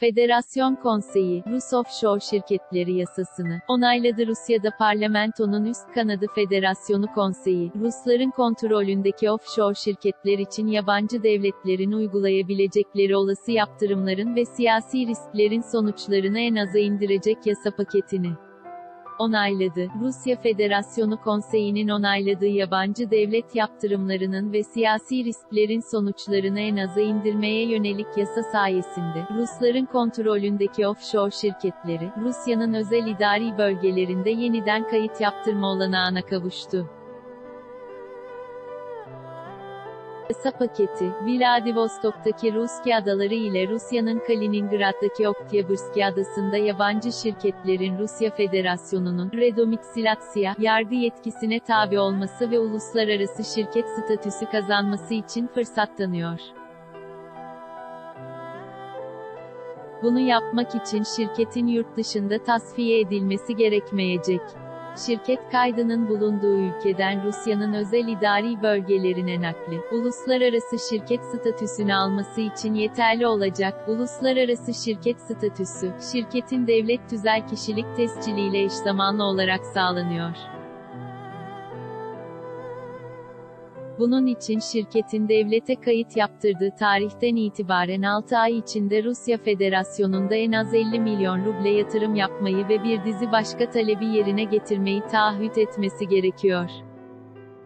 Federasyon Konseyi, Rus Offshore Şirketleri Yasasını onayladı. Rusya'da parlamentonun üst kanadı Federasyonu Konseyi, Rusların kontrolündeki offshore şirketler için yabancı devletlerin uygulayabilecekleri olası yaptırımların ve siyasi risklerin sonuçlarını en aza indirecek yasa paketini onayladı. Rusya Federasyonu Konseyi'nin onayladığı yabancı devlet yaptırımlarının ve siyasi risklerin sonuçlarını en aza indirmeye yönelik yasa sayesinde, Rusların kontrolündeki offshore şirketleri, Rusya'nın özel idari bölgelerinde yeniden kayıt yaptırma olanağına kavuştu. Yasa paketi, Vladivostok'taki Ruski adaları ile Rusya'nın Kaliningrad'daki Oktyabrski adasında yabancı şirketlerin Rusya Federasyonu'nun redomiksilasya yargı yetkisine tabi olması ve uluslararası şirket statüsü kazanması için fırsat tanıyor. Bunu yapmak için şirketin yurt dışında tasfiye edilmesi gerekmeyecek. Şirket kaydının bulunduğu ülkeden Rusya'nın özel idari bölgelerine nakli, uluslararası şirket statüsünü alması için yeterli olacak. Uluslararası şirket statüsü, şirketin devlet tüzel kişilik tesciliyle eş zamanlı olarak sağlanıyor. Bunun için şirketin devlete kayıt yaptırdığı tarihten itibaren 6 ay içinde Rusya Federasyonu'nda en az 50 milyon ruble yatırım yapmayı ve bir dizi başka talebi yerine getirmeyi taahhüt etmesi gerekiyor.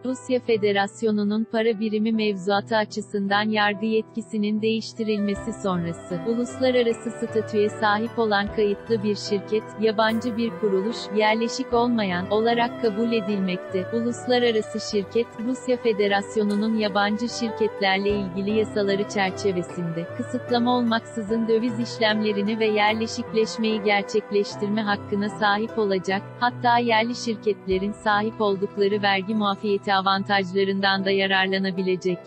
Rusya Federasyonu'nun para birimi mevzuatı açısından yargı yetkisinin değiştirilmesi sonrası, uluslararası statüye sahip olan kayıtlı bir şirket, yabancı bir kuruluş, yerleşik olmayan, olarak kabul edilmekte. Uluslararası şirket, Rusya Federasyonu'nun yabancı şirketlerle ilgili yasaları çerçevesinde, kısıtlama olmaksızın döviz işlemlerini ve yerleşikleşmeyi gerçekleştirme hakkına sahip olacak, hatta yerli şirketlerin sahip oldukları vergi muafiyeti avantajlarından da yararlanabilecek.